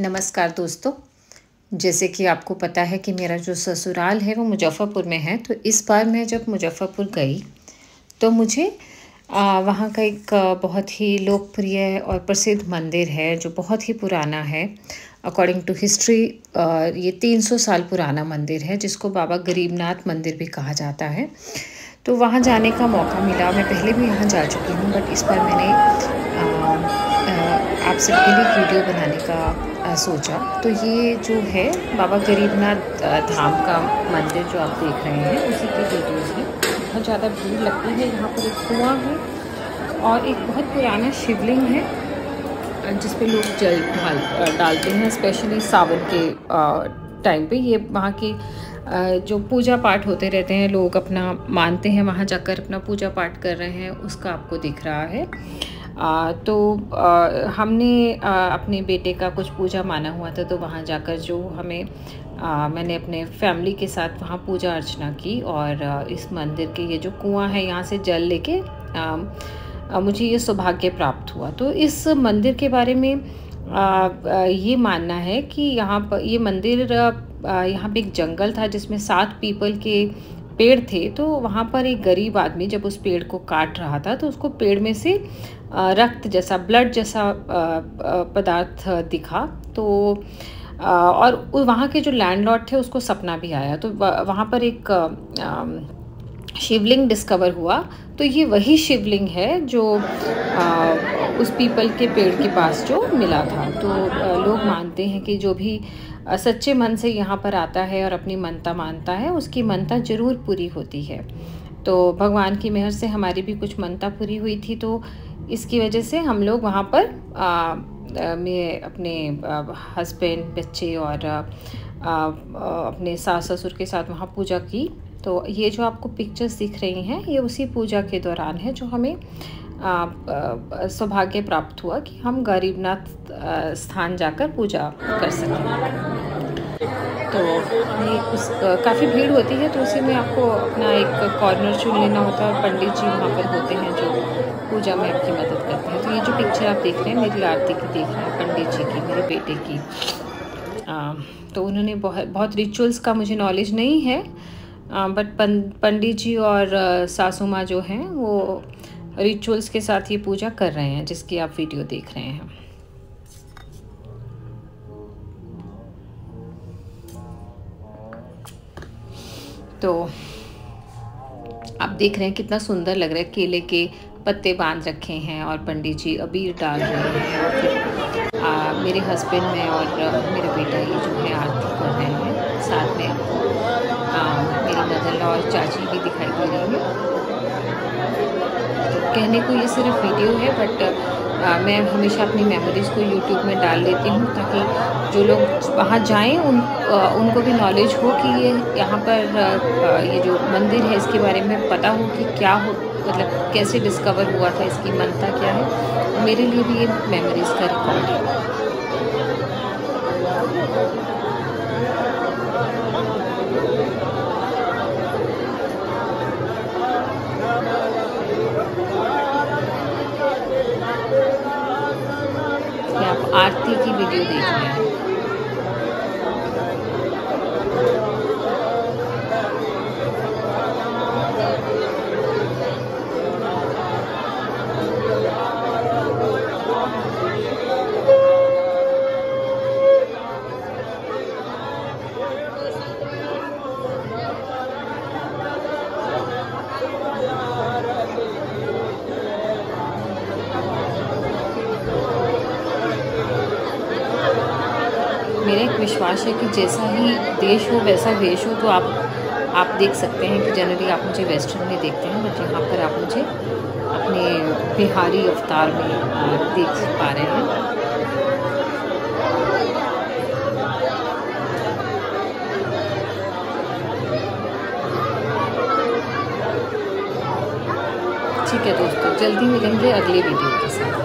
नमस्कार दोस्तों। जैसे कि आपको पता है कि मेरा जो ससुराल है, वो मुजफ्फ़रपुर में है। तो इस बार मैं जब मुजफ्फ़रपुर गई तो मुझे वहाँ का एक बहुत ही लोकप्रिय और प्रसिद्ध मंदिर है, जो बहुत ही पुराना है। अकॉर्डिंग टू हिस्ट्री ये 300 साल पुराना मंदिर है, जिसको बाबा गरीबनाथ मंदिर भी कहा जाता है। तो वहाँ जाने का मौका मिला। मैं पहले भी यहाँ जा चुकी हूँ बट इस बार मैंने आप सबके लिए वीडियो बनाने का सोचा। तो ये जो है बाबा गरीबनाथ धाम का मंदिर जो आप देख रहे हैं, उसी की वीडियोज़ हैं। बहुत ज़्यादा भीड़ लगती है, यहाँ पर एक कुआँ है और एक बहुत पुराना शिवलिंग है जिस पे लोग जल ढाल डालते हैं स्पेशली सावन के टाइम पे। ये वहाँ की जो पूजा पाठ होते रहते हैं, लोग अपना मानते हैं, वहाँ जाकर अपना पूजा पाठ कर रहे हैं, उसका आपको दिख रहा है। तो हमने अपने बेटे का कुछ पूजा माना हुआ था तो वहाँ जाकर जो हमें आ, मैंने अपने फैमिली के साथ वहाँ पूजा अर्चना की और इस मंदिर के ये जो कुआँ है यहाँ से जल लेके मुझे ये सौभाग्य प्राप्त हुआ। तो इस मंदिर के बारे में आ, ये मानना है कि यहाँ पर ये मंदिर यहाँ पे एक जंगल था जिसमें सात पीपल के पेड़ थे तो वहाँ पर एक गरीब आदमी जब उस पेड़ को काट रहा था तो उसको पेड़ में से रक्त जैसा, ब्लड जैसा पदार्थ दिखा तो और वहाँ के जो लैंडलॉर्ड थे, उसको सपना भी आया। तो वहाँ पर एक शिवलिंग डिस्कवर हुआ तो ये वही शिवलिंग है जो आ, उस पीपल के पेड़ के पास जो मिला था। तो आ, लोग मानते हैं कि जो भी आ, सच्चे मन से यहाँ पर आता है और अपनी मनता मानता है उसकी मनता ज़रूर पूरी होती है। तो भगवान की मेहर से हमारी भी कुछ मनता पूरी हुई थी तो इसकी वजह से हम लोग वहाँ पर आ, मैं अपने हस्बैंड बच्चे और आ, आ, अपने सास ससुर के साथ वहाँ पूजा की। तो ये जो आपको पिक्चर्स दिख रही हैं ये उसी पूजा के दौरान है जो हमें सौभाग्य प्राप्त हुआ कि हम गरीबनाथ स्थान जाकर पूजा कर सकें। तो ये उस काफ़ी भीड़ होती है तो उसी में आपको अपना एक कॉर्नर चुन लेना होता है और पंडित जी वहाँ पर होते हैं जो पूजा में आपकी मदद करते हैं। तो ये जो पिक्चर आप देख रहे हैं मेरी आरती की देख रहे हैं पंडित जी की मेरे बेटे की। आ, तो उन्होंने बहुत बहुत रिचुअल्स का मुझे नॉलेज नहीं है बट पंडित जी और सासू माँ जो हैं वो रिचुअल्स के साथ ये पूजा कर रहे हैं जिसकी आप वीडियो देख रहे हैं। तो आप देख रहे हैं कितना सुंदर लग रहा है केले के पत्ते बाँध रखे हैं और पंडित जी अबीर डाल रहे हैं। आ, मेरे हस्बैंड में और मेरा बेटा ये जो है आरती कर रहे हैं साथ में। मेरी मदर और चाची भी दिखाई दे रही है। तो कहने को ये सिर्फ़ वीडियो है बट आ, मैं हमेशा अपनी मेमोरीज़ को यूट्यूब में डाल लेती हूँ ताकि जो लोग वहाँ जाएँ उन आ, उनको भी नॉलेज हो कि ये यहाँ पर आ, ये जो मंदिर है इसके बारे में पता हो कि क्या हो मतलब कैसे डिस्कवर हुआ था इसकी मनता क्या है। मेरे लिए भी ये मेमोरीज़ का रिकॉर्ड है। आप आरती की वीडियो देख रहे हैं। मेरा एक विश्वास है कि जैसा ही देश हो, वैसा वेश हो तो आप आप देख सकते हैं कि जनरली आप मुझे वेस्टर्न में देखते हैं बट यहाँ पर आप मुझे अपने बिहारी अवतार में देख पा रहे हैं। ठीक है दोस्तों, जल्दी मिलेंगे अगले वीडियो के साथ।